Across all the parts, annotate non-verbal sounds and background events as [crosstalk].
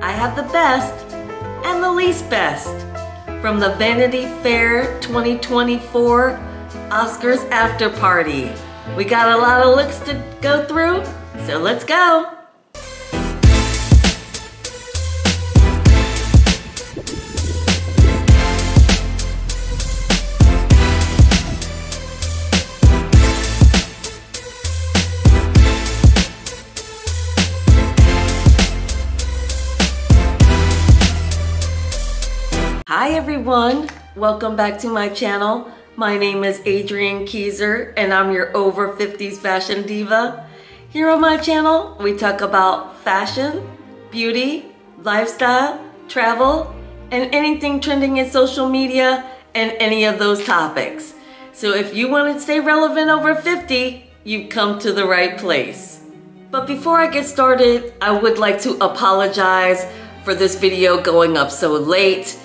I have the best and the least best from the Vanity Fair 2024 Oscars After Party. We got a lot of looks to go through, so let's go. Hi everyone, welcome back to my channel. My name is Adrienne Keyser and I'm your over 50s fashion diva. Here on my channel, we talk about fashion, beauty, lifestyle, travel, and anything trending in social media and any of those topics. So if you want to stay relevant over 50, you've come to the right place. But before I get started, I would like to apologize for this video going up so late.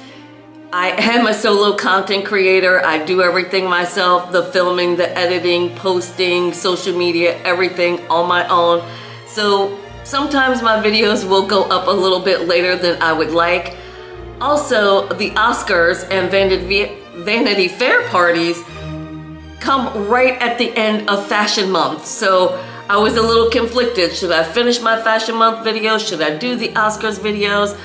I am a solo content creator. I do everything myself, the filming, the editing, posting, social media, everything on my own. So sometimes my videos will go up a little bit later than I would like. Also, the Oscars and Vanity Fair parties come right at the end of Fashion Month. So I was a little conflicted. Should I finish my Fashion Month video? Should I do the Oscars videos?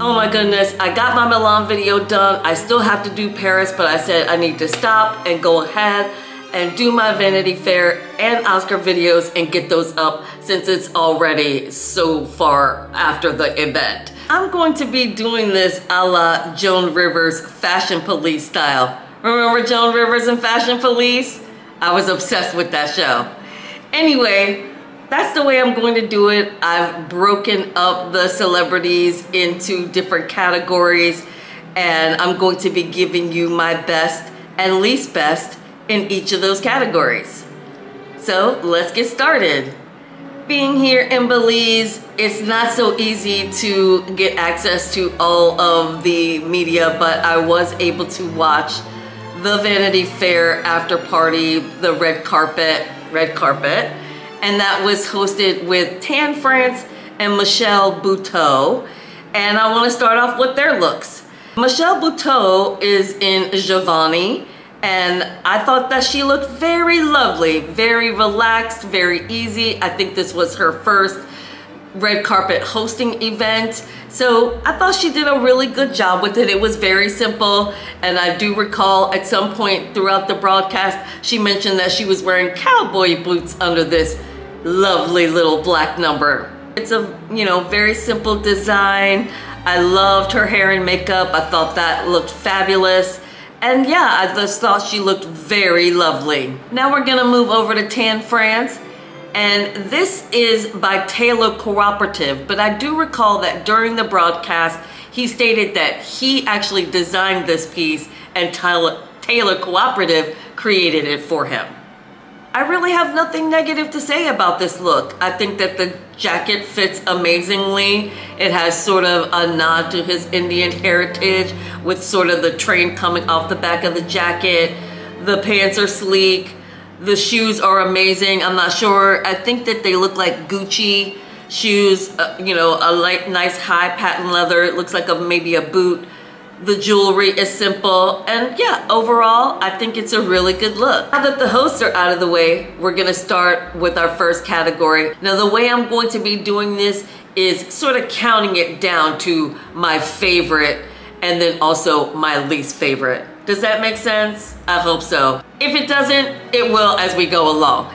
Oh my goodness, I got my Milan video done. I still have to do Paris, but I said I need to stop and go ahead and do my Vanity Fair and Oscar videos and get those up since it's already so far after the event. I'm going to be doing this a la Joan Rivers Fashion Police style. Remember Joan Rivers and Fashion Police? I was obsessed with that show. Anyway, that's the way I'm going to do it. I've broken up the celebrities into different categories and I'm going to be giving you my best and least best in each of those categories. So let's get started. Being here in Belize, it's not so easy to get access to all of the media, but I was able to watch the Vanity Fair after party, the red carpet, red carpet, and that was hosted with Tan France and Michelle Buteau. And I want to start off with their looks. Michelle Buteau is in Giovanni, and I thought that she looked very lovely, very relaxed, very easy. I think this was her first red carpet hosting event. So I thought she did a really good job with it. It was very simple. And I do recall at some point throughout the broadcast, she mentioned that she was wearing cowboy boots under this lovely little black number. It's a, you know, very simple design. I loved her hair and makeup. I thought that looked fabulous. And yeah, I just thought she looked very lovely. Now we're gonna move over to Tan France. And this is by Taylor Cooperative, but I do recall that during the broadcast, he stated that he actually designed this piece and Taylor, Taylor Cooperative created it for him. I really have nothing negative to say about this look. I think that the jacket fits amazingly. It has sort of a nod to his Indian heritage with sort of the train coming off the back of the jacket. The pants are sleek. The shoes are amazing. I'm not sure. I think that they look like Gucci shoes, uh, you know, a light, nice high patent leather. It looks like a maybe a boot. The jewelry is simple. And yeah, overall, I think it's a really good look. Now that the hosts are out of the way, we're gonna start with our first category. Now the way I'm going to be doing this is sort of counting it down to my favorite and then also my least favorite. Does that make sense? I hope so. If it doesn't, it will as we go along.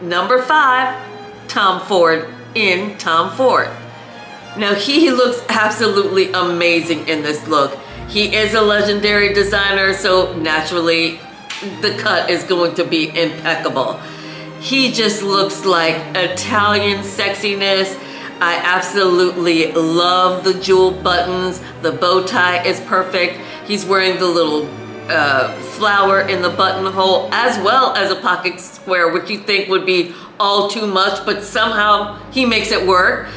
Number five, Tom Ford in Tom Ford. Now he [laughs] looks absolutely amazing in this look. He is a legendary designer, so naturally the cut is going to be impeccable. He just looks like Italian sexiness. I absolutely love the jewel buttons. The bow tie is perfect. He's wearing the little uh, flower in the buttonhole as well as a pocket square, which you think would be all too much, but somehow he makes it work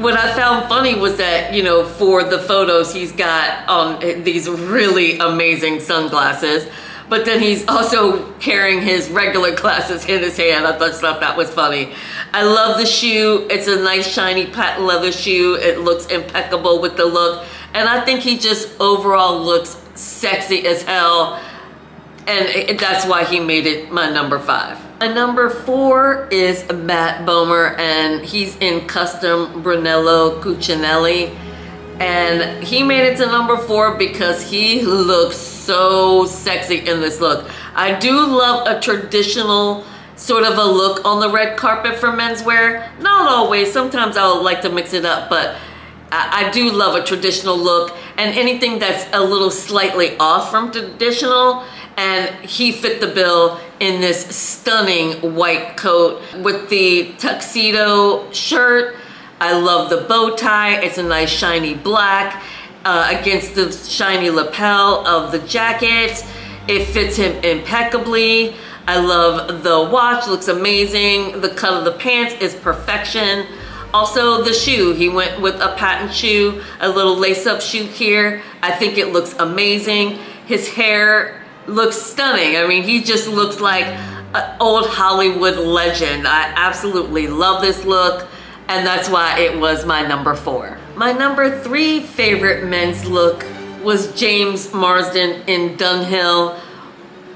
what I found funny was that, you know, for the photos, he's got um, these really amazing sunglasses. but then he's also carrying his regular glasses in his hand. I thought that was funny. I love the shoe. It's a nice shiny patent leather shoe. It looks impeccable with the look. And I think he just overall looks sexy as hell. And it, that's why he made it my number five. My number four is Matt Bomer and he's in custom Brunello Cucinelli. And he made it to number four because he looks so sexy in this look. I do love a traditional sort of a look on the red carpet for menswear. Not always, sometimes I'll like to mix it up, but I, I do love a traditional look and anything that's a little slightly off from traditional and he fit the bill in this stunning white coat with the tuxedo shirt. I love the bow tie. It's a nice shiny black uh, against the shiny lapel of the jacket. It fits him impeccably. I love the watch, looks amazing. The cut of the pants is perfection. Also the shoe, he went with a patent shoe, a little lace up shoe here. I think it looks amazing. His hair looks stunning. I mean, he just looks like an old Hollywood legend. I absolutely love this look and that's why it was my number four. My number three favorite men's look was James Marsden in Dunhill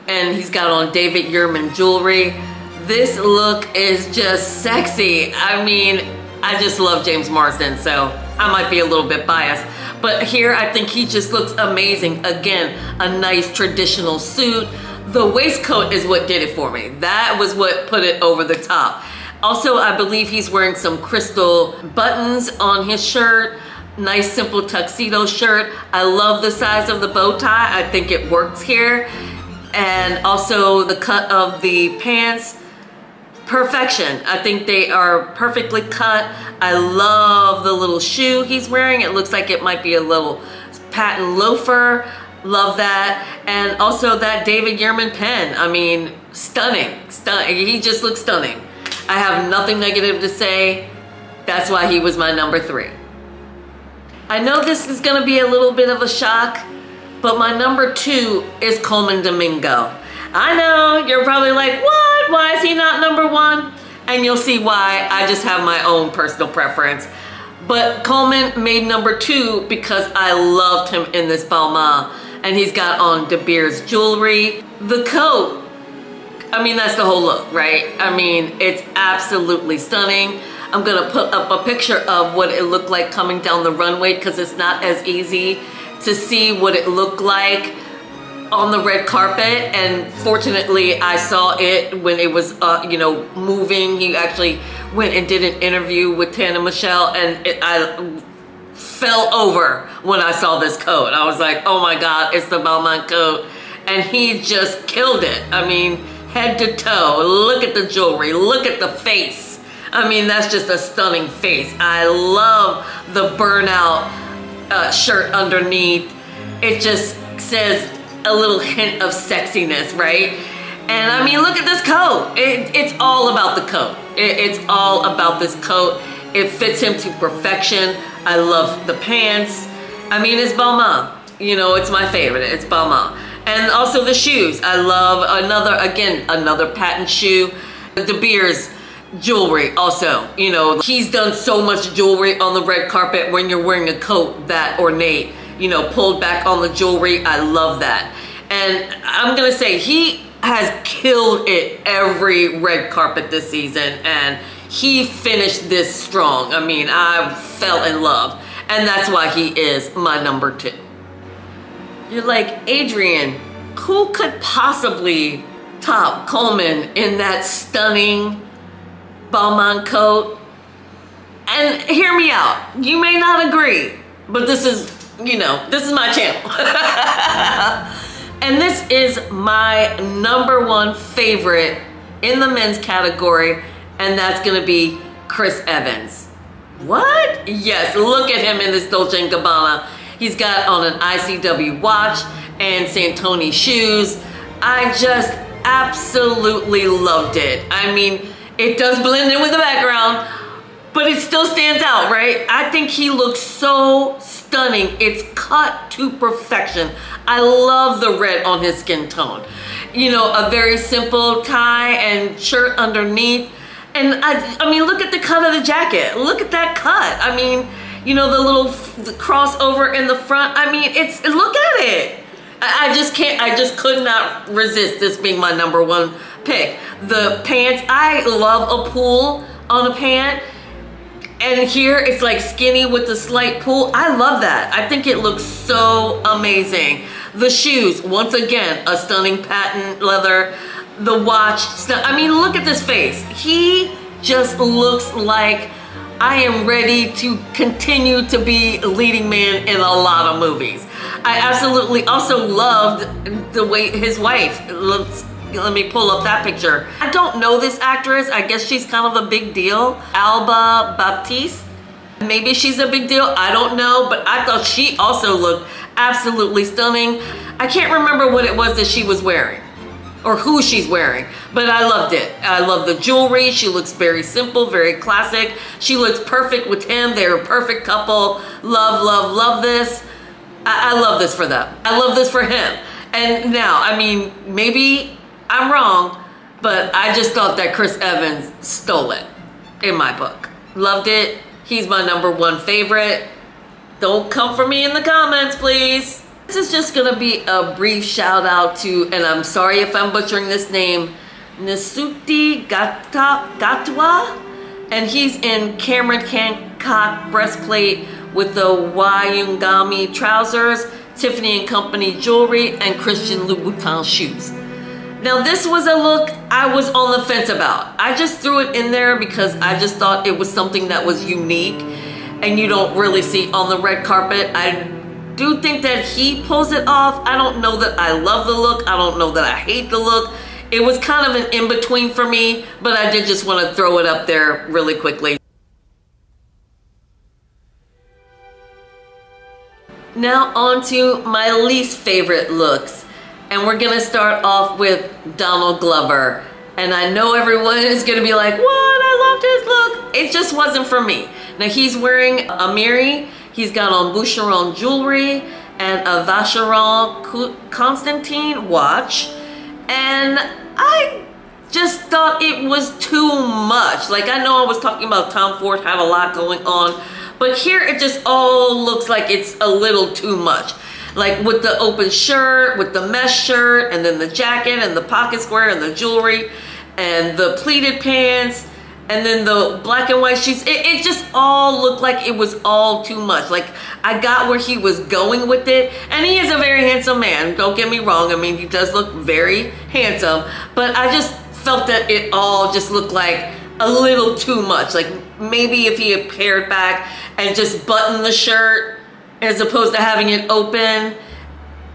and he's got on David Yurman jewelry. This look is just sexy. I mean, I just love James Marsden, so I might be a little bit biased. But here, I think he just looks amazing. Again, a nice traditional suit. The waistcoat is what did it for me. That was what put it over the top. Also, I believe he's wearing some crystal buttons on his shirt. Nice simple tuxedo shirt. I love the size of the bow tie. I think it works here and also the cut of the pants perfection. I think they are perfectly cut. I love the little shoe he's wearing. It looks like it might be a little patent loafer. Love that. And also that david Yurman pen. I mean stunning. Stunning he just looks stunning. I have nothing negative to say. That's why he was my number three. I know this is going to be a little bit of a shock but my number two is Colman Domingo. I know, you're probably like, what? Why is he not number one? And you'll see why. I just have my own personal preference. But Colman made number two because I loved him in this Balmain. And he's got on De Beers jewelry. The coat, I mean, that's the whole look, right? I mean, it's absolutely stunning. I'm gonna put up a picture of what it looked like coming down the runway because it's not as easy to see what it looked like on the red carpet and fortunately I saw it when it was uh, you know moving. He actually went and did an interview with Tana Michelle and it, I fell over when I saw this coat. I was like oh my god it's the Balmain coat. And he just killed it. I mean head to toe. Look at the jewelry. Look at the face. I mean that's just a stunning face. I love the burnout uh, shirt underneath. It just says a little hint of sexiness, right? And I mean, look at this coat. It, it's all about the coat. It, it's all about this coat. It fits him to perfection. I love the pants. I mean, it's Balmain. You know, it's my favorite. It's Balmain. And also the shoes. I love another, again, another patent shoe. De Beers jewelry also you know he's done so much jewelry on the red carpet when you're wearing a coat that ornate you know pulled back on the jewelry. I love that. And i'm gonna say he has killed it every red carpet this season and he finished this strong. I mean i fell in love. And that's why he is my number two. You're like Adrienne, who could possibly top Colman in that stunning Balmain coat. And hear me out. You may not agree, but this is, you know, this is my channel. [laughs] and this is my number one favorite in the men's category, and that's gonna be Chris Evans. What? Yes, look at him in this Dolce & Gabbana. He's got on an IWC watch and Santoni shoes. I just absolutely loved it. I mean, it does blend in with the background, but it still stands out, right? I think he looks so stunning. It's cut to perfection. I love the red on his skin tone. you know, a very simple tie and shirt underneath. And I, I mean, look at the cut of the jacket. Look at that cut. I mean, you know, the little the crossover in the front. I mean, it's, look at it. I, I just can't, I just could not resist this being my number one pick. The pants, I love a pull on a pant. And here it's like skinny with a slight pull. I love that. I think it looks so amazing. The shoes, once again, a stunning patent leather. The watch, I mean, look at this face. He just looks like I am ready to continue to be a leading man in a lot of movies. I absolutely also loved the way his wife looks let me pull up that picture. I don't know this actress. I guess she's kind of a big deal. Alba Baptista. Maybe she's a big deal. I don't know, but I thought she also looked absolutely stunning. I can't remember what it was that she was wearing or who she's wearing, but I loved it. I love the jewelry. She looks very simple, very classic. She looks perfect with him. They're a perfect couple. Love, love, love this. I, I love this for them. I love this for him. And now, I mean, maybe I'm wrong, but I just thought that Chris Evans stole it in my book. Loved it. He's my number one favorite. Don't come for me in the comments, please. This is just gonna be a brief shout out to, and I'm sorry if I'm butchering this name, Nasuti Gata, Gatwa, and he's in Cameron Hancock breastplate with the Wayungami trousers, Tiffany and Company jewelry, and Christian Louboutin shoes. Now this was a look I was on the fence about. I just threw it in there because I just thought it was something that was unique and you don't really see on the red carpet. I do think that he pulls it off. I don't know that I love the look. I don't know that I hate the look. It was kind of an in-between for me, but I did just want to throw it up there really quickly. Now on to my least favorite looks. And we're gonna start off with Donald Glover. And I know everyone is gonna be like, what, I loved his look. It just wasn't for me. Now he's wearing Amiri, he's got on Boucheron jewelry and a Vacheron Constantin watch. And I just thought it was too much. Like I know I was talking about Tom Ford had a lot going on, but here it just all looks like it's a little too much like with the open shirt, with the mesh shirt, and then the jacket and the pocket square and the jewelry and the pleated pants and then the black and white sheets. It, it just all looked like it was all too much. Like I got where he was going with it. And he is a very handsome man. Don't get me wrong. I mean, he does look very handsome, but I just felt that it all just looked like a little too much. Like maybe if he had pared back and just buttoned the shirt as opposed to having it open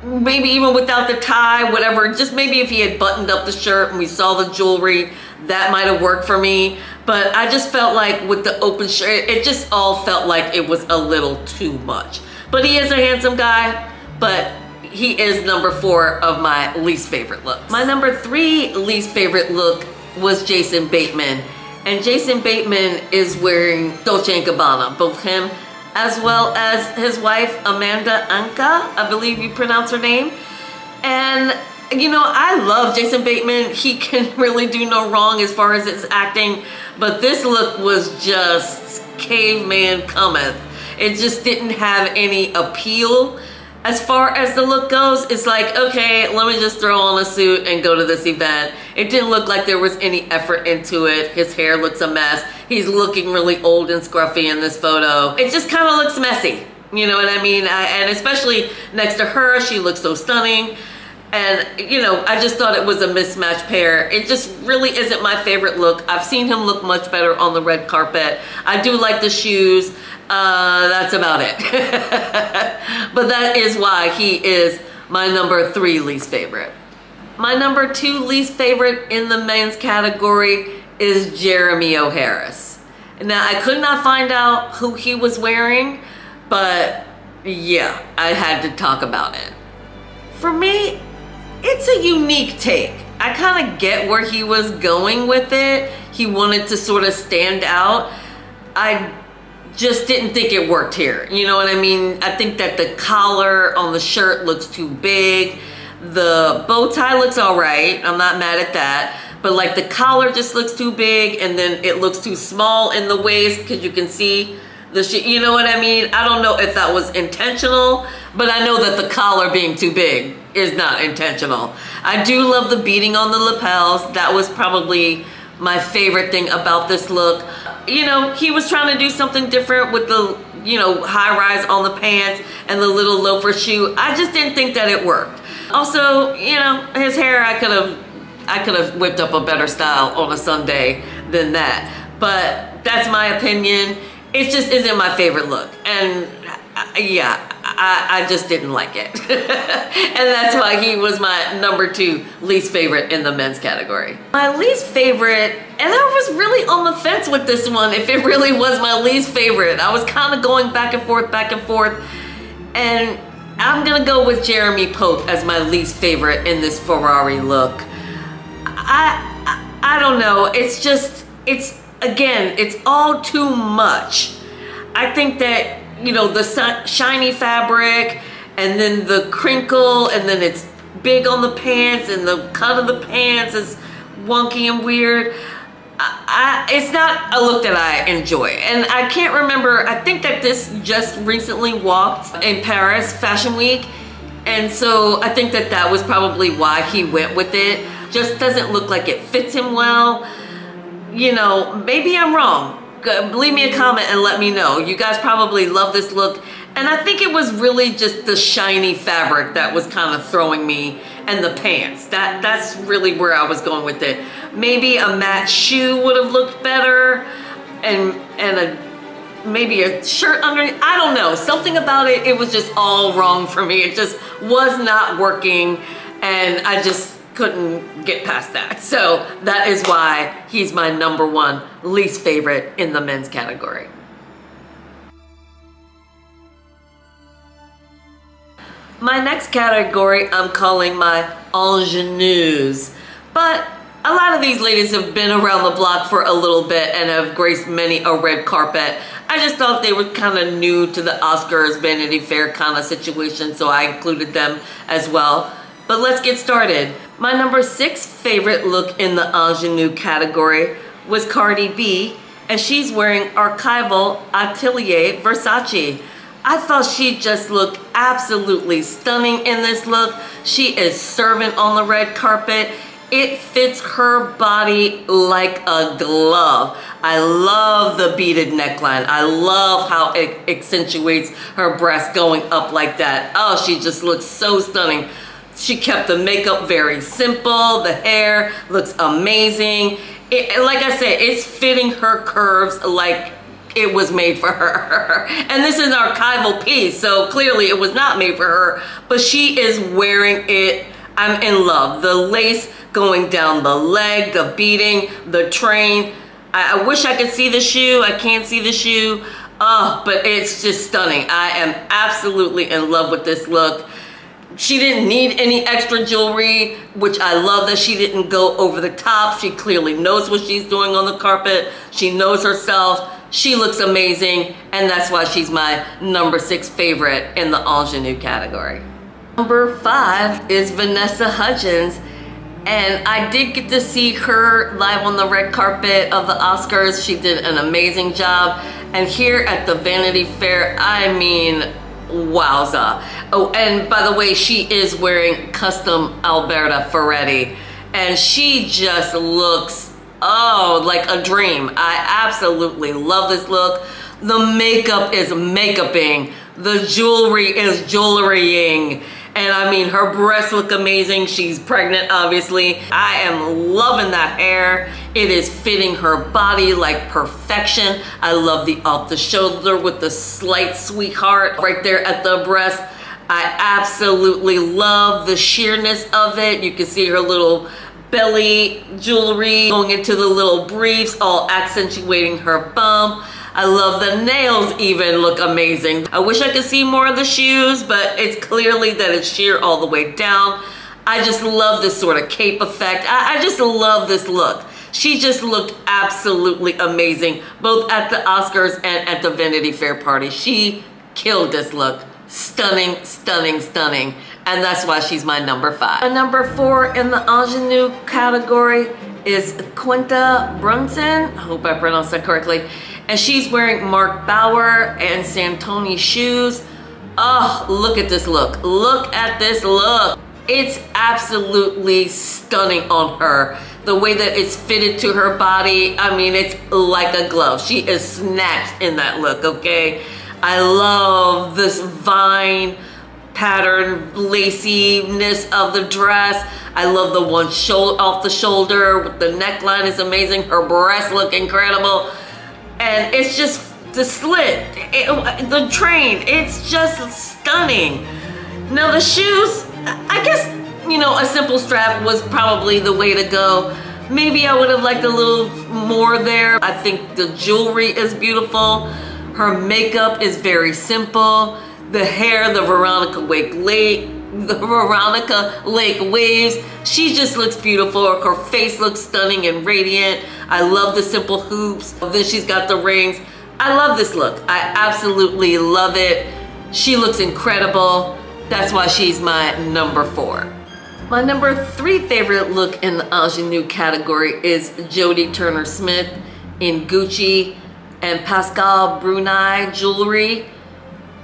maybe even without the tie whatever. Just maybe if he had buttoned up the shirt and we saw the jewelry that might have worked for me. But I just felt like with the open shirt it just all felt like it was a little too much. But he is a handsome guy but he is number four of my least favorite looks. My number three least favorite look was Jason Bateman. And Jason Bateman is wearing Dolce & Gabbana both him as well as his wife, Amanda Anka, I believe you pronounce her name. And, you know, I love Jason Bateman. He [laughs] can really do no wrong as far as his acting, but this look was just caveman cometh. It just didn't have any appeal as far as the look goes, it's like, okay, let me just throw on a suit and go to this event. It didn't look like there was any effort into it. His hair looks a mess. He's looking really old and scruffy in this photo. It just kind of looks messy. You know what I mean? I, and especially next to her, she looks so stunning. And, you know, I just thought it was a mismatched pair. It just really isn't my favorite look. I've seen him look much better on the red carpet. I do like the shoes. Uh, that's about it. [laughs] but that is why he is my number three least favorite. My number two least favorite in the men's category is Jeremy O'Harris. Harris. Now, I could not find out who he was wearing, but yeah, I had to talk about it. For me, it's a unique take. I kind of get where he was going with it. He wanted to sort of stand out. I just didn't think it worked here. You know what I mean? I think that the collar on the shirt looks too big. The bow tie looks all right. I'm not mad at that. But like the collar just looks too big and then it looks too small in the waist because you can see the shit. You know what I mean? I don't know if that was intentional, but I know that the collar being too big is not intentional. I do love the beading on the lapels. That was probably my favorite thing about this look. You know, he was trying to do something different with the, you know, high rise on the pants and the little loafer shoe. I just didn't think that it worked. Also, you know, his hair, I could have, I could have whipped up a better style on a Sunday than that. But that's my opinion. It just isn't my favorite look. And uh, yeah, I, I just didn't like it. [laughs] and that's why he was my number two least favorite in the men's category. My least favorite, and I was really on the fence with this one, if it really was my least favorite. I was kind of going back and forth, back and forth. And I'm gonna go with Jeremy Pope as my least favorite in this Ferrari look. I, I, I don't know, it's just, it's, again, it's all too much. I think that you know, the shiny fabric and then the crinkle and then it's big on the pants and the cut of the pants is wonky and weird. I, I, it's not a look that I enjoy. And I can't remember, I think that this just recently walked in Paris Fashion Week. And so I think that that was probably why he went with it. Just doesn't look like it fits him well. You know, maybe I'm wrong leave me a comment and let me know. You guys probably love this look. And I think it was really just the shiny fabric that was kind of throwing me and the pants. That That's really where I was going with it. Maybe a matte shoe would have looked better and, and a maybe a shirt underneath. I don't know. Something about it, it was just all wrong for me. It just was not working. And I just couldn't get past that. So that is why he's my number one least favorite in the men's category. My next category I'm calling my ingenues. But a lot of these ladies have been around the block for a little bit and have graced many a red carpet. I just thought they were kind of new to the Oscars Vanity Fair kind of situation, so I included them as well. But let's get started. My number six favorite look in the ingenue category was Cardi B, and she's wearing archival Atelier Versace. I thought she just looked absolutely stunning in this look. She is serving on the red carpet. It fits her body like a glove. I love the beaded neckline. I love how it accentuates her breast going up like that. Oh, she just looks so stunning. She kept the makeup very simple. The hair looks amazing. It, like I said, it's fitting her curves like it was made for her. [laughs] and this is an archival piece, so clearly it was not made for her, but she is wearing it. I'm in love. The lace going down the leg, the beading, the train. I, I wish I could see the shoe. I can't see the shoe. Oh, but it's just stunning. I am absolutely in love with this look. She didn't need any extra jewelry, which I love that she didn't go over the top. She clearly knows what she's doing on the carpet. She knows herself. She looks amazing, and that's why she's my number six favorite in the ingenue category. Number five is Vanessa Hudgens. And I did get to see her live on the red carpet of the Oscars. She did an amazing job. And here at the Vanity Fair, I mean, wowza. Oh, and by the way, she is wearing custom Alberta Ferretti. And she just looks, oh, like a dream. I absolutely love this look. The makeup is makeuping. The jewelry is jewelrying. And I mean, her breasts look amazing. She's pregnant, obviously. I am loving that hair. It is fitting her body like perfection. I love the off the shoulder with the slight sweetheart right there at the breast. I absolutely love the sheerness of it. You can see her little belly jewelry going into the little briefs, all accentuating her bum. I love the nails even look amazing. I wish I could see more of the shoes, but it's clearly that it's sheer all the way down. I just love this sort of cape effect. I, I just love this look. She just looked absolutely amazing, both at the Oscars and at the Vanity Fair party. She killed this look Stunning, stunning, stunning. And that's why she's my number five. A number four in the ingenue category is Quinta Brunson. I hope I pronounced that correctly. And she's wearing Marc Bouwer and Santoni shoes. Oh, look at this look. Look at this look. It's absolutely stunning on her. The way that it's fitted to her body, I mean, it's like a glove. She is snatched in that look, okay? I love this vine pattern laciness of the dress. I love the one shoulder off the shoulder. The neckline is amazing. Her breasts look incredible. And it's just the slit, it, the train, it's just stunning. Now the shoes, I guess, you know, a simple strap was probably the way to go. Maybe I would have liked a little more there. I think the jewelry is beautiful. Her makeup is very simple. The hair, the Veronica Lake Lake, the [laughs] Veronica Lake waves. She just looks beautiful. Her face looks stunning and radiant. I love the simple hoops. Then she's got the rings. I love this look. I absolutely love it. She looks incredible. That's why she's my number four. My number three favorite look in the ingenue category is Jodie Turner-Smith in Gucci and Pasquale Bruni jewelry.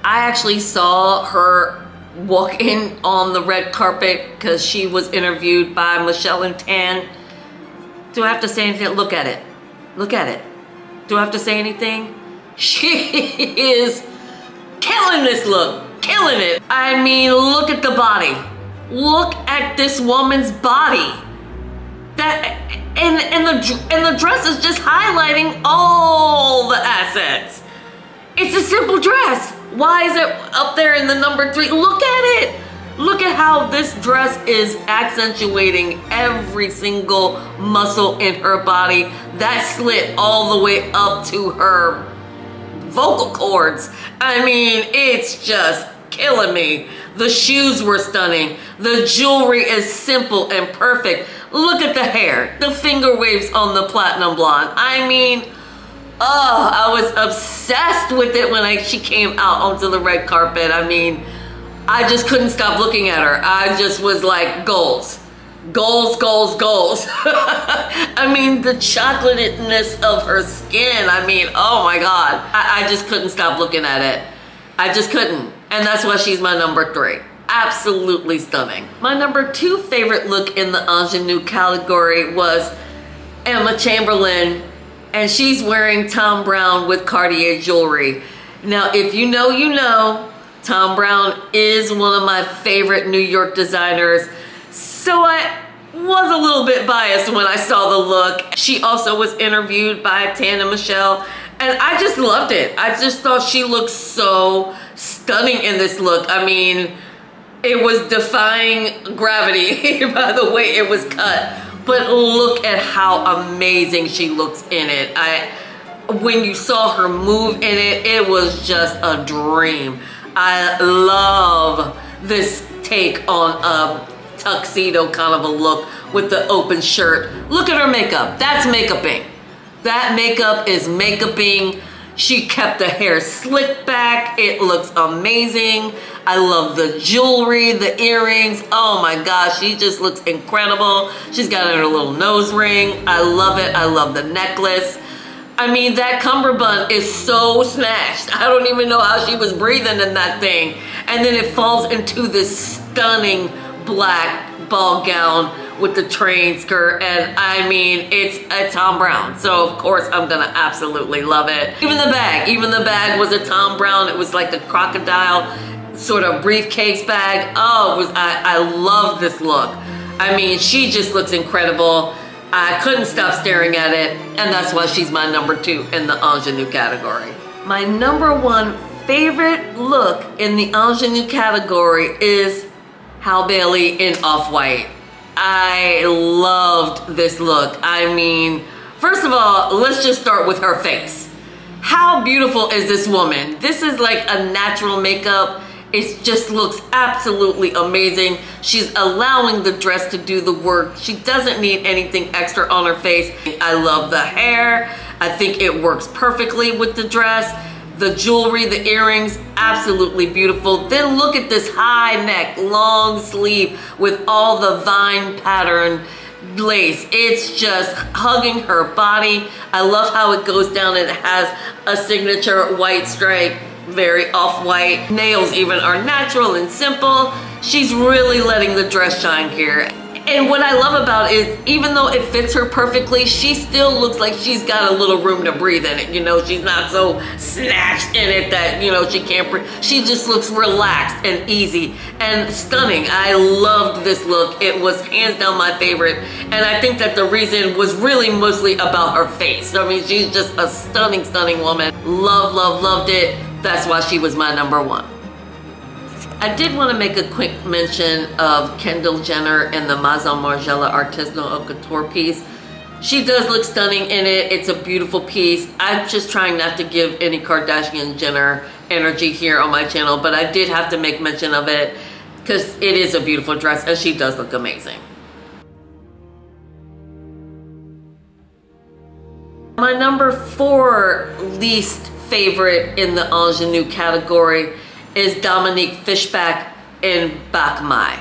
I actually saw her walk in on the red carpet because she was interviewed by Michelle and Tan. Do I have to say anything? Look at it. Look at it. Do I have to say anything? [laughs] She is killing this look, killing it. I mean, look at the body. Look at this woman's body. That and and the and the dress is just highlighting all the assets. It's a simple dress. Why is it up there in the number three? Look at it. Look at how this dress is accentuating every single muscle in her body. That slit all the way up to her vocal cords. I mean, it's just killing me. The shoes were stunning. The jewelry is simple and perfect. Look at the hair, the finger waves on the platinum blonde. I mean, oh, I was obsessed with it when I, she came out onto the red carpet. I mean, I just couldn't stop looking at her. I just was like, goals. Goals, goals, goals. [laughs] I mean, the chocolatedness of her skin. I mean, oh my God. I, I just couldn't stop looking at it. I just couldn't. And that's why she's my number three. Absolutely stunning. My number two favorite look in the ingenue category was Emma Chamberlain. And she's wearing Thom Browne with Cartier jewelry. Now, if you know, you know, Thom Browne is one of my favorite New York designers. So I was a little bit biased when I saw the look. She also was interviewed by Tana Michelle and I just loved it. I just thought she looked so stunning in this look. I mean, it was defying gravity [laughs] by the way it was cut. But look at how amazing she looks in it. I, when you saw her move in it, it was just a dream. I love this take on a tuxedo kind of a look with the open shirt. Look at her makeup. That's makeuping. That makeup is makeuping. She kept the hair slicked back. It looks amazing. I love the jewelry, the earrings. Oh my gosh, she just looks incredible. She's got her little nose ring. I love it. I love the necklace. I mean, that cummerbund is so smashed. I don't even know how she was breathing in that thing. And then it falls into this stunning black ball gown with the train skirt and I mean it's a Thom Browne. so of course I'm gonna absolutely love it even the bag even the bag was a Thom Browne. it was like a crocodile sort of briefcase bag oh was I, I love this look I mean she just looks incredible I couldn't stop staring at it, and that's why she's my number two in the ingenue category. My number one favorite look in the ingenue category is Halle Bailey in Off-White. I loved this look. I mean, first of all, let's just start with her face. How beautiful is this woman? This is like a natural makeup it just looks absolutely amazing. She's allowing the dress to do the work. She doesn't need anything extra on her face. I love the hair. I think it works perfectly with the dress. The jewelry, the earrings, absolutely beautiful. Then look at this high neck, long sleeve with all the vine pattern lace. It's just hugging her body. I love how it goes down and it has a signature white stripe, very off-white. Nails even are natural and simple. She's really letting the dress shine here. And what I love about it is even though it fits her perfectly, she still looks like she's got a little room to breathe in it. You know, she's not so snatched in it that, you know, she can't breathe. She just looks relaxed and easy and stunning. I loved this look. It was hands down my favorite. And I think that the reason was really mostly about her face. I mean, she's just a stunning, stunning woman. Love, love, loved it. That's why she was my number one. I did want to make a quick mention of Kendall Jenner and the Maison Margiela Artisanal Haute Couture piece. She does look stunning in it. It's a beautiful piece. I'm just trying not to give any Kardashian Jenner energy here on my channel, but I did have to make mention of it because it is a beautiful dress and she does look amazing. My number four least favorite in the ingenue category is Dominique Fishback in Bach Mai.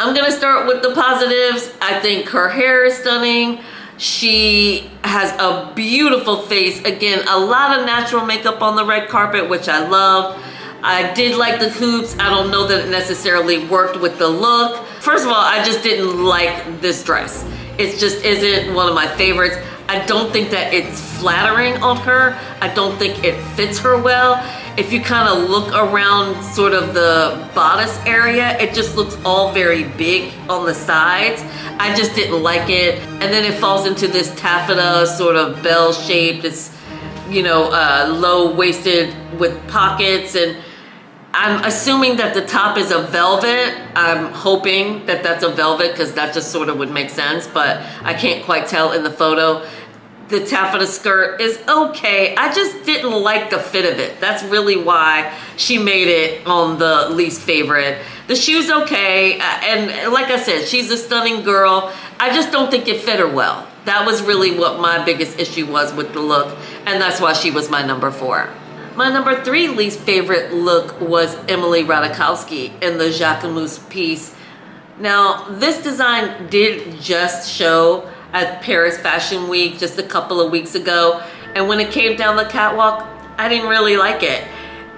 I'm gonna start with the positives. I think her hair is stunning. She has a beautiful face. Again, a lot of natural makeup on the red carpet, which I love. I did like the hoops. I don't know that it necessarily worked with the look. First of all, I just didn't like this dress. It just isn't one of my favorites. I don't think that it's flattering on her. I don't think it fits her well if you kind of look around sort of the bodice area, it just looks all very big on the sides. I just didn't like it. And then it falls into this taffeta sort of bell shape. It's, you know, uh, low waisted with pockets. And I'm assuming that the top is a velvet. I'm hoping that that's a velvet because that just sort of would make sense, but I can't quite tell in the photo the taffeta skirt is okay. I just didn't like the fit of it. That's really why she made it on the least favorite. The shoe's okay, uh, and like I said, she's a stunning girl. I just don't think it fit her well. That was really what my biggest issue was with the look, and that's why she was my number four. My number three least favorite look was Emily Ratajkowski in the Jacquemus piece. Now, this design did just show at Paris Fashion Week just a couple of weeks ago. And when it came down the catwalk, I didn't really like it.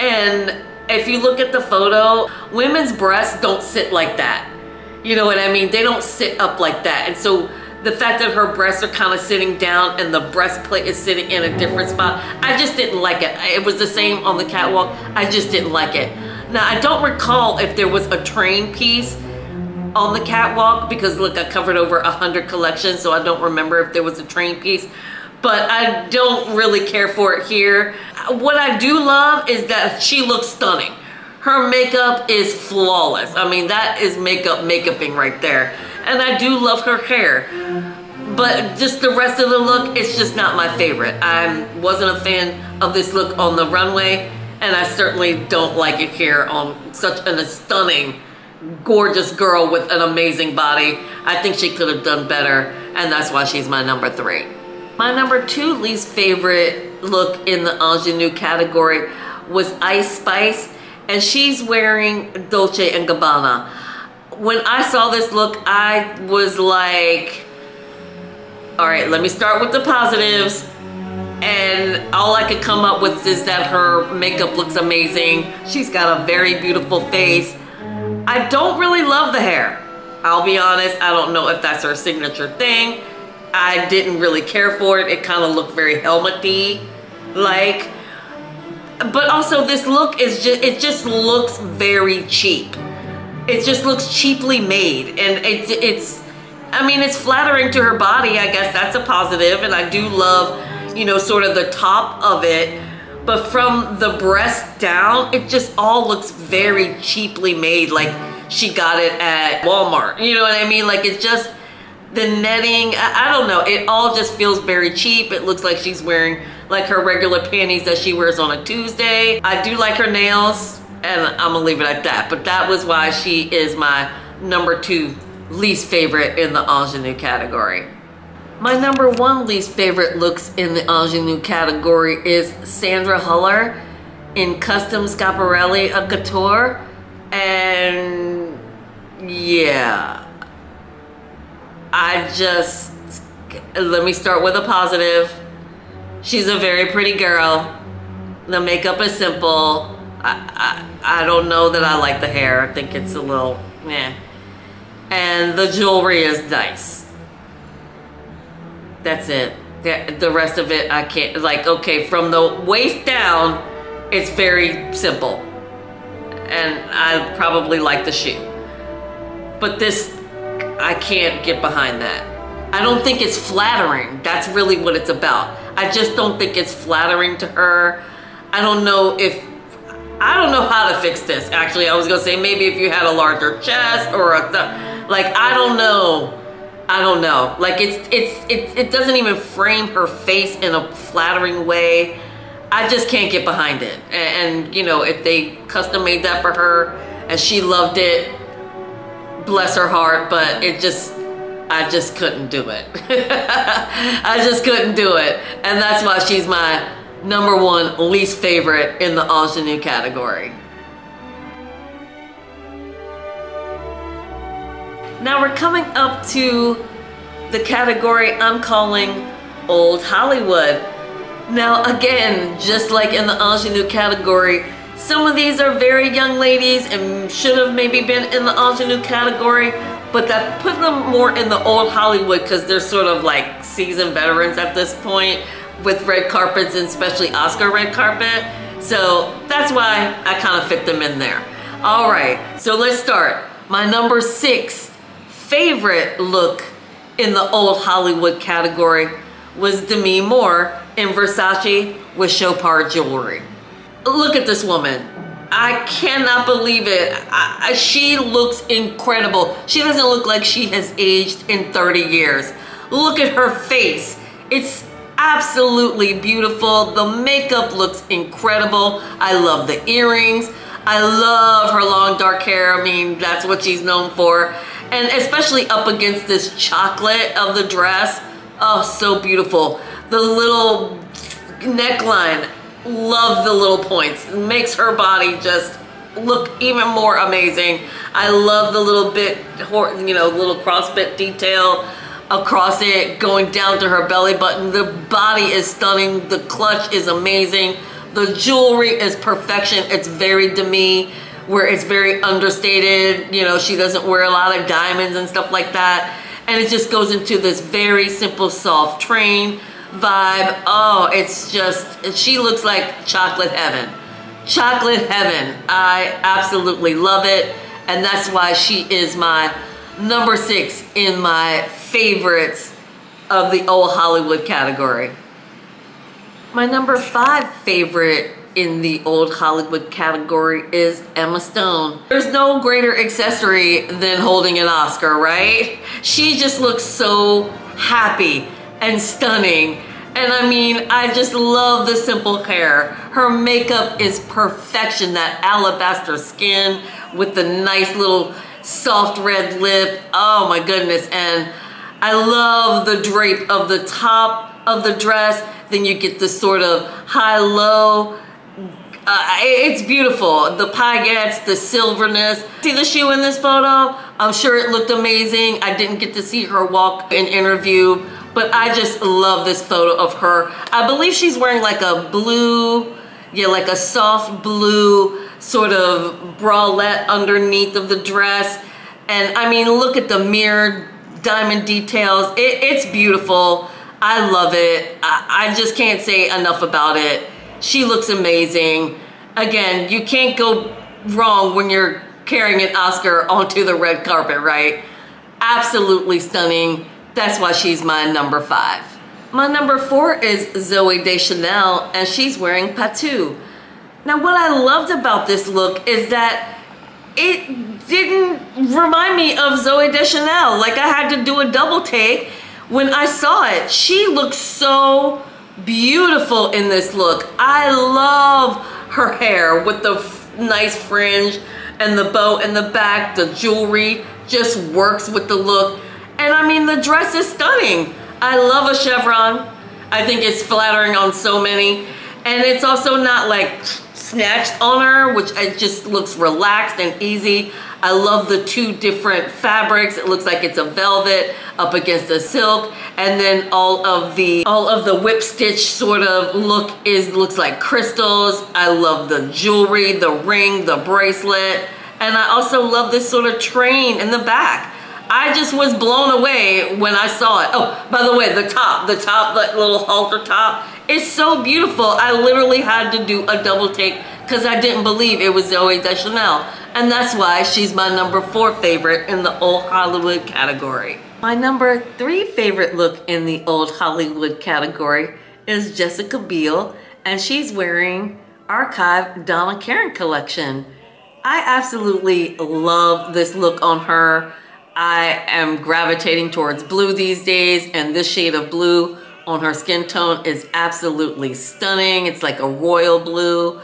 And if you look at the photo, women's breasts don't sit like that. You know what I mean? They don't sit up like that. And so the fact that her breasts are kind of sitting down and the breastplate is sitting in a different spot, I just didn't like it. It was the same on the catwalk. I just didn't like it. Now, I don't recall if there was a train piece on the catwalk because look, I covered over a hundred collections, so I don't remember if there was a train piece, but I don't really care for it here. What I do love is that she looks stunning. Her makeup is flawless. I mean, that is makeup makeuping right there. And I do love her hair. But just the rest of the look, it's just not my favorite. I wasn't a fan of this look on the runway, and I certainly don't like it here on such a stunning gorgeous girl with an amazing body. I think she could have done better, and that's why she's my number three. My number two least favorite look in the ingenue category was Ice Spice, and she's wearing Dolce & Gabbana. When I saw this look, I was like, all right, let me start with the positives. And all I could come up with is that her makeup looks amazing. She's got a very beautiful face I don't really love the hair. I'll be honest, I don't know if that's her signature thing. I didn't really care for it. It kind of looked very helmety like. But also this look is just, it just looks very cheap. It just looks cheaply made. And it's, it's, I mean, it's flattering to her body. I guess that's a. And I do love, you know, sort of the top of it but from the breast down, it just all looks very cheaply made. Like she got it at Walmart. You know what I mean? Like it's just the netting, I, I don't know. It all just feels very cheap. It looks like she's wearing like her regular panties that she wears on a Tuesday. I do like her nails and I'm gonna leave it at that. But that was why she is my number two least favorite in the ingenue category. My number one least favorite looks in the ingenue category is Sandra Huller in Custom Schiaparelli a Couture. And yeah, I just, let me start with a positive. She's a very pretty girl. The makeup is simple. I, I, don't know that I like the hair. I think it's a little, meh. And the jewelry is nice. That's it. The rest of it, I can't, like, okay, from the waist down, it's very simple. And I probably like the shoe. But this, I can't get behind that. I don't think it's flattering. That's really what it's about. I just don't think it's flattering to her. I don't know if, I don't know how to fix this. Actually, I was gonna say maybe if you had a larger chest or a, like, I don't know. I don't know. Like it's, it's, it, it doesn't even frame her face in a flattering way. I just can't get behind it. And, and you know, if they custom made that for her and she loved it, bless her heart, but it just, I just couldn't do it. [laughs] I just couldn't do it. And that's why she's my number one least favorite in the ingenue category. Now we're coming up to the category I'm calling Old Hollywood. Now again, just like in the ingenue category, some of these are very young ladies and should have maybe been in the ingenue category, but that put them more in the old Hollywood because they're sort of like seasoned veterans at this point with red carpets and especially Oscar red carpet. So that's why I kind of fit them in there. All right, so let's start. My number six favorite look in the old Hollywood category was Demi Moore in Versace with Chopard jewelry. Look at this woman. I cannot believe it. I, I, she looks incredible. She doesn't look like she has aged in 30 years. Look at her face. It's absolutely beautiful. The makeup looks incredible. I love the earrings. I love her long dark hair. I mean, that's what she's known for. And especially up against this chocolate of the dress. Oh, so beautiful. The little neckline love the little points. Makes her body just look even more amazing. I love the little bit, you know, little cross bit detail across it going down to her belly button. The body is stunning. The clutch is amazing. The jewelry is perfection. It's very Demi where it's very understated. You know, she doesn't wear a lot of diamonds and stuff like that. And it just goes into this very simple, soft train vibe. Oh, it's just, she looks like chocolate heaven. Chocolate heaven. I absolutely love it. And that's why she is my number six in my favorites of the old Hollywood category. My number five favorite in the old Hollywood category is Emma Stone. There's no greater accessory than holding an Oscar, right? She just looks so happy and stunning. And I mean, I just love the simple hair. Her makeup is perfection, that alabaster skin with the nice little soft red lip. Oh my goodness. And I love the drape of the top of the dress. Then you get the sort of high-low uh, it's beautiful. The paillettes, the silverness. See the shoe in this photo? I'm sure it looked amazing. I didn't get to see her walk in interview, but I just love this photo of her. I believe she's wearing like a blue, yeah, like a soft blue sort of bralette underneath of the dress. And I mean, look at the mirror diamond details. It, it's beautiful. I love it. I, I just can't say enough about it. She looks amazing. Again, you can't go wrong when you're carrying an Oscar onto the red carpet, right? Absolutely stunning. That's why she's my number five. My number four is Zooey Deschanel, and she's wearing Patou. Now, what I loved about this look is that it didn't remind me of Zooey Deschanel. Like I had to do a double take when I saw it. She looks so beautiful in this look. I love her hair with the nice fringe and the bow in the back. The jewelry just works with the look. And I mean, the dress is stunning. I love a chevron. I think it's flattering on so many. And it's also not like snatched on her, which it just looks relaxed and easy. I love the two different fabrics. It looks like it's a velvet up against a silk. And then all of the all of the whip stitch sort of look is looks like crystals. I love the jewelry, the ring, the bracelet. And I also love this sort of train in the back. I just was blown away when I saw it. Oh, by the way, the top, the top, that little halter top, is so beautiful. I literally had to do a double take because I didn't believe it was Zooey Deschanel. And that's why she's my number four favorite in the old Hollywood category. My number three favorite look in the old Hollywood category is Jessica Biel, and she's wearing Archive Donna Karan collection. I absolutely love this look on her. I am gravitating towards blue these days, and this shade of blue on her skin tone is absolutely stunning. It's like a royal blue.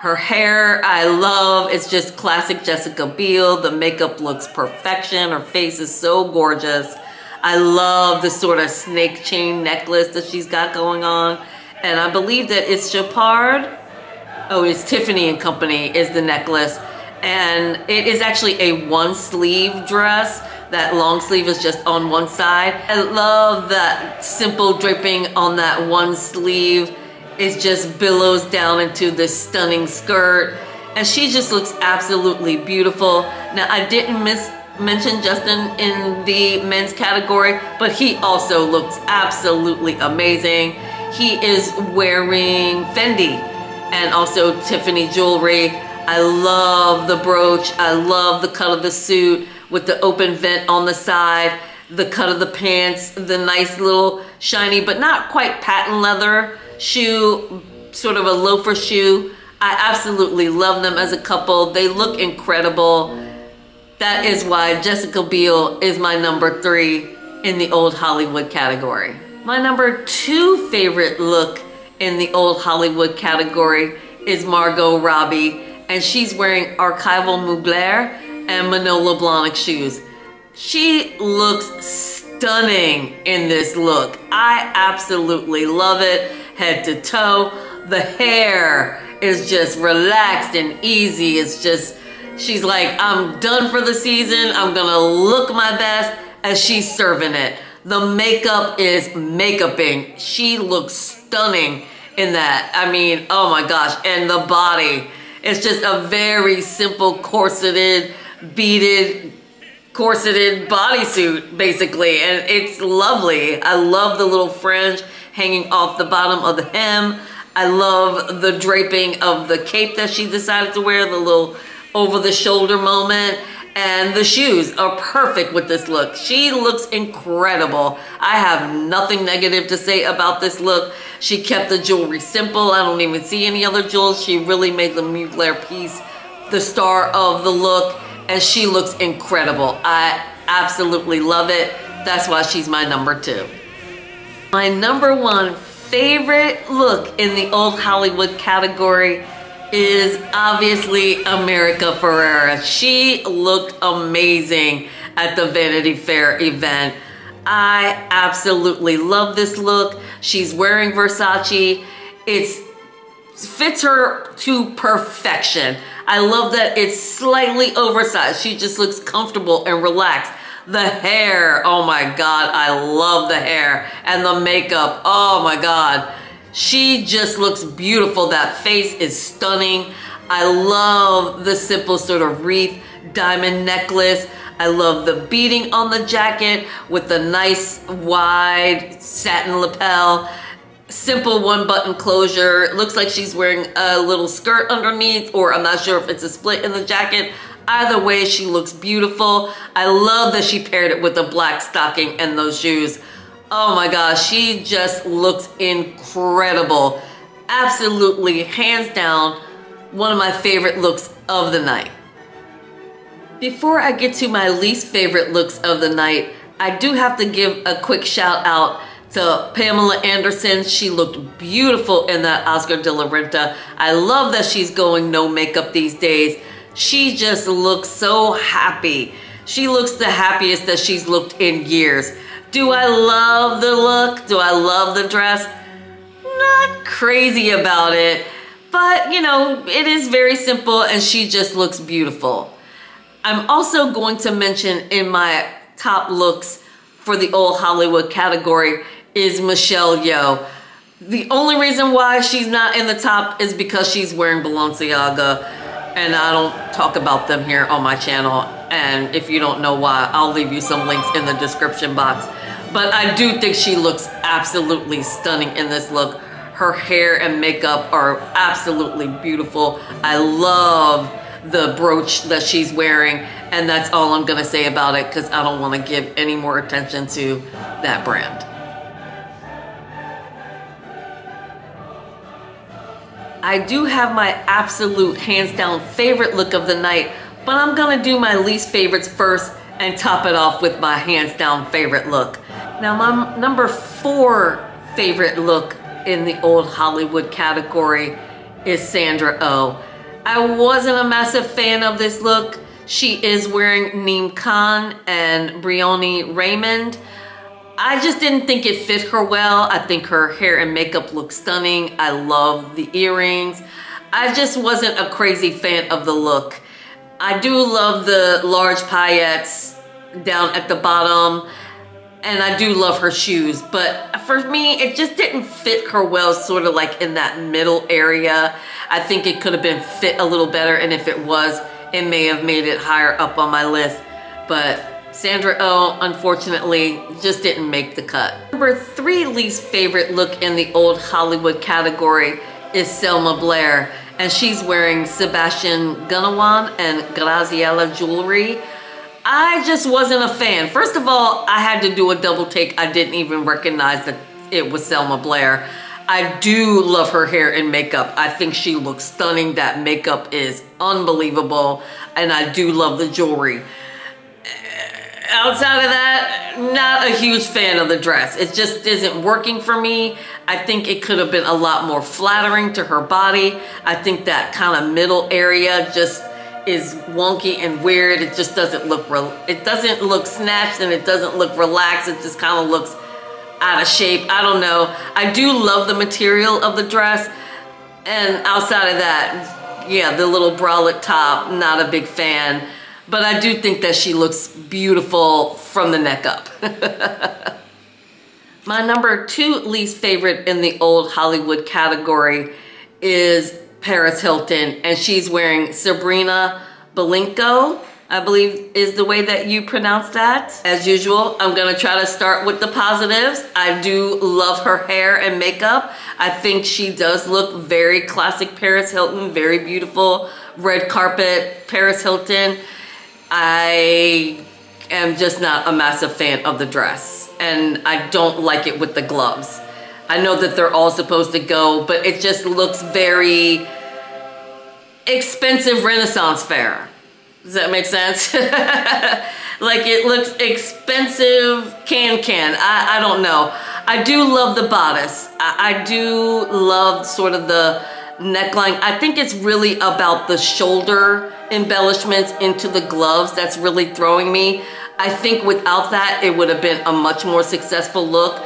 Her hair, I love. It's just classic Jessica Biel. The makeup looks perfection. Her face is so gorgeous. I love the sort of snake chain necklace that she's got going on. And I believe that it's Chopard. Oh, it's Tiffany and Company is the necklace. And it is actually a one sleeve dress. That long sleeve is just on one side. I love that simple draping on that one sleeve. It just billows down into this stunning skirt. And she just looks absolutely beautiful. Now, I didn't miss mention Justin in the men's category, but he also looks absolutely amazing. He is wearing Fendi and also Tiffany jewelry. I love the brooch. I love the cut of the suit with the open vent on the side, the cut of the pants, the nice little shiny but not quite patent leather shoe, sort of a loafer shoe. I absolutely love them as a couple. They look incredible. That is why Jessica Biel is my number three in the old Hollywood category. My number two favorite look in the old Hollywood category is Margot Robbie, and she's wearing archival Mugler and Manolo Blahnik shoes. She looks stunning in this look. I absolutely love it, head to toe. The hair is just relaxed and easy. It's just, she's like, I'm done for the season. I'm gonna look my best as she's serving it. The makeup is makeuping. She looks stunning in that. I mean, oh my gosh. And the body. It's just a very simple corseted, beaded, corseted bodysuit, basically. And it's lovely. I love the little fringe hanging off the bottom of the hem. I love the draping of the cape that she decided to wear, the little over the shoulder moment. And the shoes are perfect with this look. She looks incredible. I have nothing negative to say about this look. She kept the jewelry simple. I don't even see any other jewels. She really made the Mugler piece the star of the look. And she looks incredible. I absolutely love it. That's why she's my number two. My number one favorite look in the old Hollywood category is obviously America Ferrera. She looked amazing at the Vanity Fair event. I absolutely love this look. She's wearing Versace. It fits her to perfection. I love that it's slightly oversized. She just looks comfortable and relaxed. The hair, oh my God, I love the hair. And the makeup, oh my God. She just looks beautiful. That face is stunning. I love the simple sort of wreath diamond necklace. I love the beading on the jacket with the nice wide satin lapel. Simple one button closure. It looks like she's wearing a little skirt underneath or I'm not sure if it's a split in the jacket. Either way, she looks beautiful. I love that she paired it with a black stocking and those shoes. Oh my gosh, she just looks incredible. Absolutely, hands down, one of my favorite looks of the night. Before I get to my least favorite looks of the night, I do have to give a quick shout out to Pamela Anderson. She looked beautiful in that Oscar de la Renta. I love that she's going no makeup these days. She just looks so happy. She looks the happiest that she's looked in years Do I love the look? Do I love the dress? Not crazy about it, but you know, it is very simple and she just looks beautiful. I'm also going to mention in my top looks for the old Hollywood category is Michelle Yeoh. The only reason why she's not in the top is because she's wearing Balenciaga and I don't talk about them here on my channel. And if you don't know why, I'll leave you some links in the description box. But I do think she looks absolutely stunning in this look. Her hair and makeup are absolutely beautiful. I love the brooch that she's wearing and that's all I'm gonna say about it because I don't want to give any more attention to that brand. I do have my absolute hands down favorite look of the night, but I'm gonna do my least favorites first and top it off with my hands down favorite look. Now my number four favorite look in the old Hollywood category is Sandra Oh. I wasn't a massive fan of this look. She is wearing Naeem Khan and Brioni Raymond. I just didn't think it fit her well. I think her hair and makeup look stunning. I love the earrings. I just wasn't a crazy fan of the look. I do love the large paillettes down at the bottom and I do love her shoes, but for me, it just didn't fit her well, sort of like in that middle area. I think it could have been fit a little better, and if it was, it may have made it higher up on my list, but Sandra Oh, unfortunately, just didn't make the cut. Number three least favorite look in the old Hollywood category is Selma Blair, and she's wearing Sebastian Gunawan and Graziella jewelry. I just wasn't a fan. First of all, I had to do a double take. I didn't even recognize that it was Selma Blair. I do love her hair and makeup. I think she looks stunning. That makeup is unbelievable. And I do love the jewelry eh, outside of that, not a huge fan of the dress. It just isn't working for me. I think it could have been a lot more flattering to her body. I think that kind of middle area just is wonky and weird. It just doesn't look real. it doesn't look snatched and it doesn't look relaxed. It just kind of looks out of shape. I don't know. I do love the material of the dress. And outside of that, yeah, the little bralette top, not a big fan. But I do think that she looks beautiful from the neck up. [laughs] My number two least favorite in the old Hollywood category is Paris Hilton, and she's wearing Sabrina Balinko, I believe is the way that you pronounce that. As usual, I'm gonna try to start with the positives. I do love her hair and makeup. I think she does look very classic Paris Hilton, very beautiful red carpet Paris Hilton. I am just not a massive fan of the dress and I don't like it with the gloves. I know that they're all supposed to go, but it just looks very expensive Renaissance fair. Does that make sense? [laughs] like it looks expensive can-can. I, I don't know. I do love the bodice. I, I do love sort of the neckline. I think it's really about the shoulder embellishments into the gloves that's really throwing me. I think without that, it would have been a much more successful look.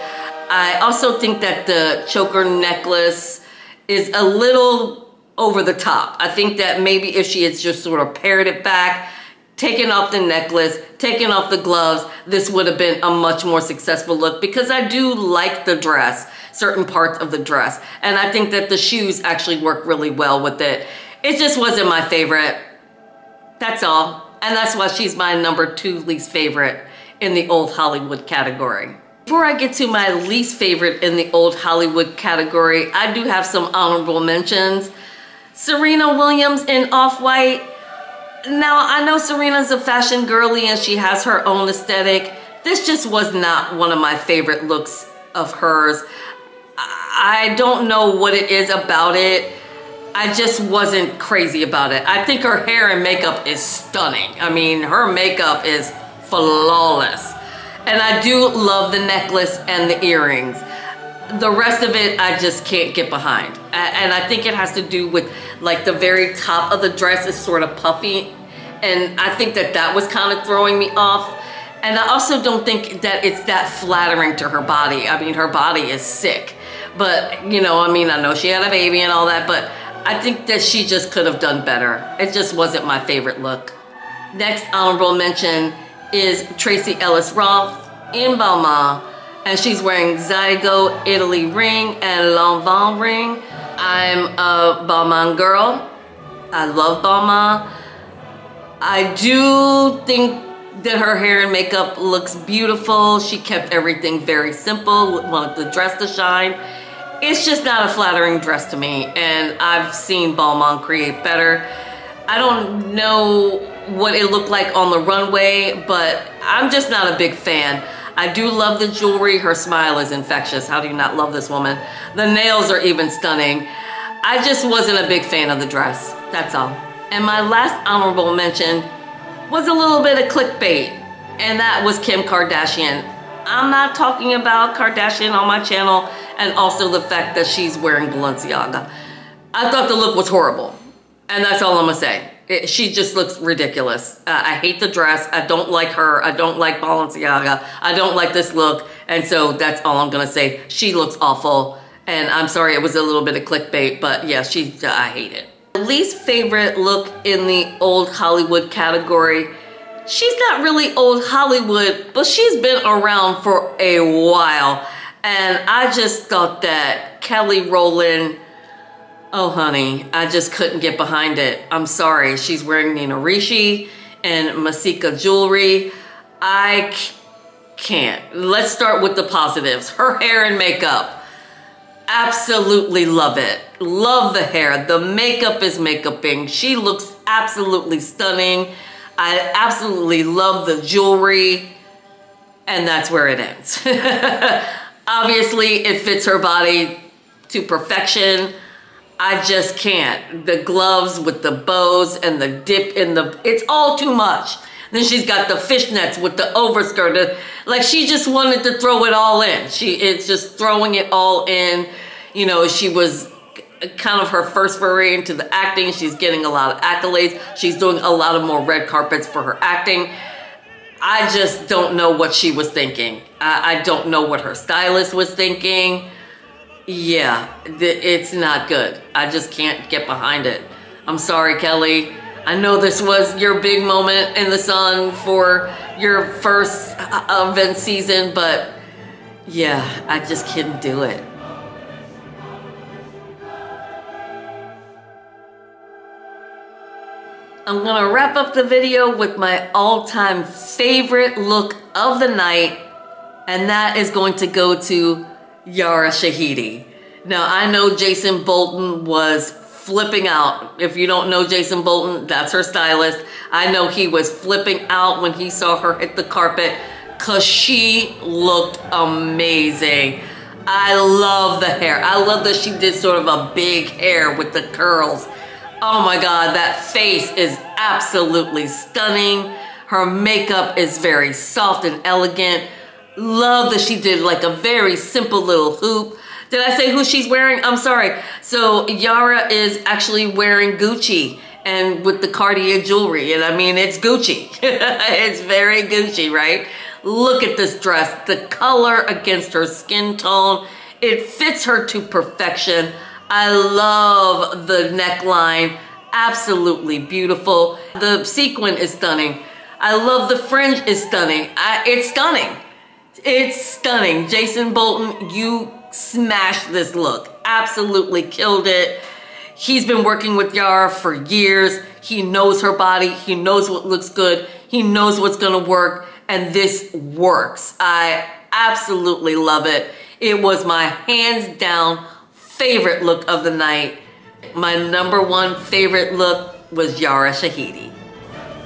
I also think that the choker necklace is a little over the top. I think that maybe if she had just sort of pared it back, taken off the necklace, taken off the gloves, this would have been a much more successful look because I do like the dress, certain parts of the dress. And I think that the shoes actually work really well with it. It just wasn't my favorite. That's all. And that's why she's my number two least favorite in the old Hollywood category. Before I get to my least favorite in the old Hollywood category, I do have some honorable mentions. Serena Williams in Off-White. Now, I know Serena's a fashion girly and she has her own aesthetic. This just was not one of my favorite looks of hers. I don't know what it is about it. I just wasn't crazy about it. I think her hair and makeup is stunning. I mean, her makeup is flawless. And I do love the necklace and the earrings. The rest of it, I just can't get behind. And I think it has to do with like the very top of the dress is sort of puffy. And I think that that was kind of throwing me off. And I also don't think that it's that flattering to her body. I mean, her body is sick. But, you know, I mean, I know she had a baby and all that, but I think that she just could have done better. It just wasn't my favorite look. Next honorable mention is Tracee Ellis Ross in Balmain, and she's wearing Zygo Italy ring and Lanvin ring. I'm a Balmain girl. I love Balmain. I do think that her hair and makeup looks beautiful. She kept everything very simple, wanted the dress to shine. It's just not a flattering dress to me, and I've seen Balmain create better. I don't know what it looked like on the runway, but I'm just not a big fan. I do love the jewelry. Her smile is infectious. How do you not love this woman? The nails are even stunning. I just wasn't a big fan of the dress. That's all. And my last honorable mention was a little bit of clickbait, and that was Kim Kardashian. I'm not talking about Kardashian on my channel and also the fact that she's wearing Balenciaga. I thought the look was horrible, and that's all I'm gonna say. It, she just looks ridiculous. Uh, I hate the dress. I don't like her. I don't like Balenciaga. I don't like this look, and so that's all I'm gonna say. She looks awful, and I'm sorry it was a little bit of clickbait, but yeah, she. Uh, I hate it. Least favorite look in the old Hollywood category. She's not really old Hollywood, but she's been around for a while. And I just thought that Kelly Rowland, oh honey, I just couldn't get behind it. I'm sorry. She's wearing Nina Ricci and Messika jewelry. I can't. Let's start with the positives. Her hair and makeup absolutely love it. Love the hair. The makeup is makeuping. She looks absolutely stunning. I absolutely love the jewelry. And that's where it ends. [laughs] Obviously, it fits her body to perfection. I just can't. The gloves with the bows and the dip in the, it's all too much. Then she's got the fishnets with the overskirt. Like she just wanted to throw it all in. She it's just throwing it all in. You know, she was kind of her first foray into the acting. She's getting a lot of accolades. She's doing a lot of more red carpets for her acting. I just don't know what she was thinking. I, I don't know what her stylist was thinking. Yeah, it's not good. I just can't get behind it. I'm sorry, Kelly. I know this was your big moment in the sun for your first uh, event season, but yeah, I just couldn't do it. I'm gonna wrap up the video with my all-time favorite look of the night, and that is going to go to Yara Shahidi. Now, I know Jason Bolden was flipping out. If you don't know Jason Bolden, that's her stylist. I know he was flipping out when he saw her hit the carpet because she looked amazing. I love the hair. I love that she did sort of a big hair with the curls. Oh my God, that face is absolutely stunning. Her makeup is very soft and elegant. Love that she did like a very simple little hoop. Did I say who she's wearing? I'm sorry. So Yara is actually wearing Gucci and with the Cartier jewelry. And I mean, it's Gucci. [laughs] it's very Gucci, right? Look at this dress. The color against her skin tone. It fits her to perfection. I love the neckline. Absolutely beautiful. The sequin is stunning. I love the fringe is stunning. I, it's stunning. It's stunning. Jason Bolden, you smashed this look. Absolutely killed it. He's been working with Yara for years. He knows her body. He knows what looks good. He knows what's gonna work. And this works. I absolutely love it. It was my hands down favorite look of the night. My number one favorite look was Yara Shahidi.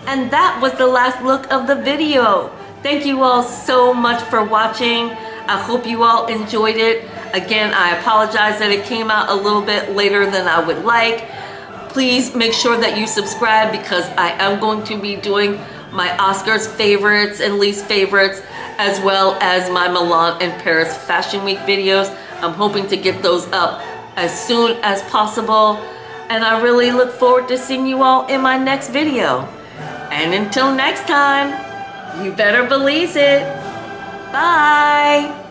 And that was the last look of the video. Thank you all so much for watching. I hope you all enjoyed it. Again, I apologize that it came out a little bit later than I would like. Please make sure that you subscribe because I am going to be doing my Oscars favorites and least favorites as well as my Milan and Paris Fashion Week videos. I'm hoping to get those up as soon as possible. And I really look forward to seeing you all in my next video. And until next time, You better believe it. Bye.